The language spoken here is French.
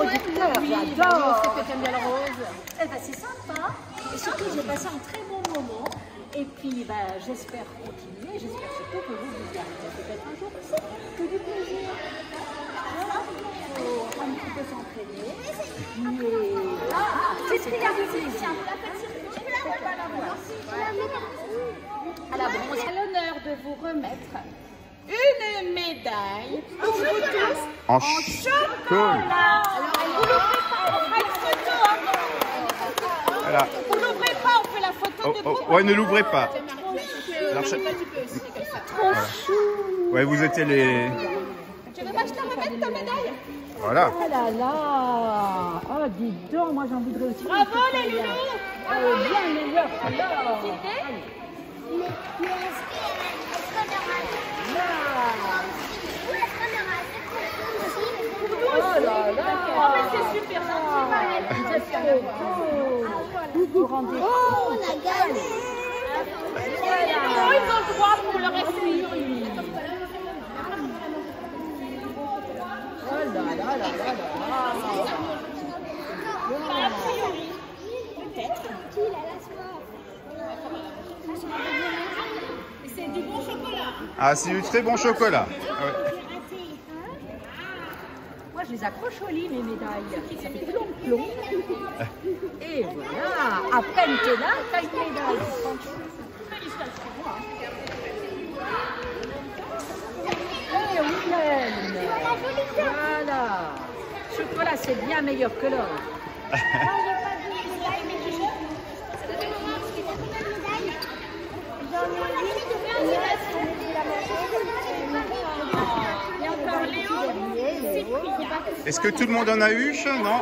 producteur, Oui, j'adore. rose. Eh ben, c'est sympa. Et surtout, j'ai passé un très bon moment. Et puis, ben, j'espère continuer. J'espère surtout que vous vous arriverez peut-être un jour aussi. Que du plaisir. Voilà. Il faut un petit peu s'entraîner. Mais ah, c'est ce qu'il y a de plaisir. Faut pas l'avoir. Alors bon, c'est l'honneur de vous remettre une médaille pour vous tous En en chocolat. Alors, vous l'ouvrez pas, on fera une photo. Hein. Voilà. Vous l'ouvrez pas, on fait la photo Oh, de oh, vous. ouais, ne l'ouvrez pas. Alors, ça- aussi, comme ça. Ouais, vous étiez les. Tu veux pas que je te remette ta médaille? Voilà. Oh là là Oh, dis donc, moi j'en voudrais aussi. Bravo les loulous Euh, bien meilleur alors là là Oh mais c'est super Vous Vous rendez Oh, compte Oh, ils ont droit pour leur. Oh là là là là là A priori. C'est du bon chocolat. Ah, c'est du très bon chocolat. Ouais. Je les accroche au lit mes médailles. Ça fait plomb plomb. Et voilà À peine t'es là, t'as une médaille. Eh oui, Hélène. Voilà. Chocolat, c'est bien meilleur que l'or. Il y a encore Léo. Est-ce que tout le monde en a eu Non?